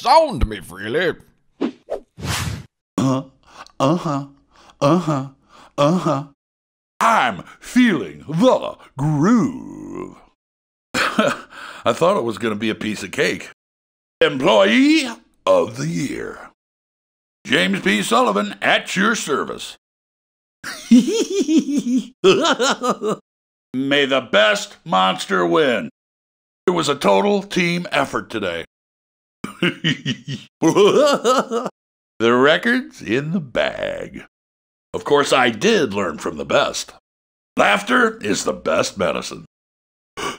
Sound me freely. Uh, uh-huh, uh-huh, uh-huh. I'm feeling the groove. I thought it was going to be a piece of cake. Employee of the Year. James P. Sullivan at your service. May the best monster win. It was a total team effort today. the record's in the bag. Of course, I did learn from the best. Laughter is the best medicine. of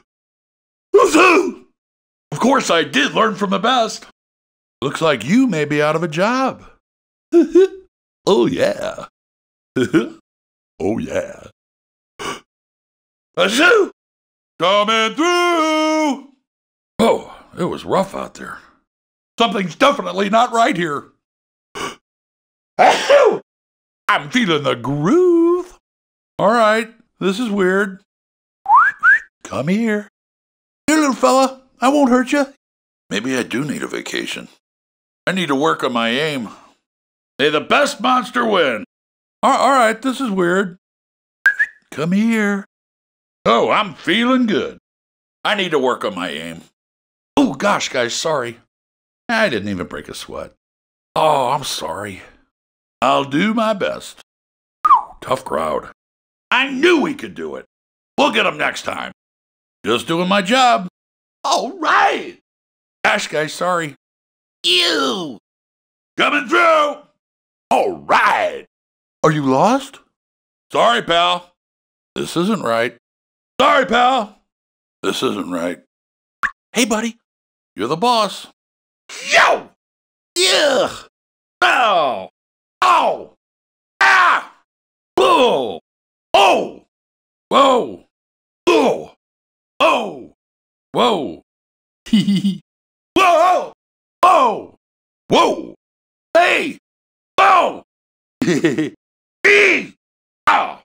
course, I did learn from the best. Looks like you may be out of a job. oh, yeah. oh, yeah. Coming through! Oh, it was rough out there. Something's definitely not right here. I'm feeling the groove. All right, this is weird. Come here. Here, little fella. I won't hurt you. Maybe I do need a vacation. I need to work on my aim. May the best monster win. All right, this is weird. Come here. Oh, I'm feeling good. I need to work on my aim. Oh, gosh, guys, sorry. I didn't even break a sweat. Oh, I'm sorry. I'll do my best. Tough crowd. I knew we could do it. We'll get them next time. Just doing my job. All right. Gosh, guys, sorry. You. Coming through. All right. Are you lost? Sorry, pal. This isn't right. Sorry, pal. This isn't right. Hey, buddy. You're the boss. Yo! Yeah! Oh! Oh! Ah! Whoa! Oh! Whoa! Oh! Oh! Whoa! Hee Whoa! Whoa! Whoa! Hey! Whoa! Hee! Oh!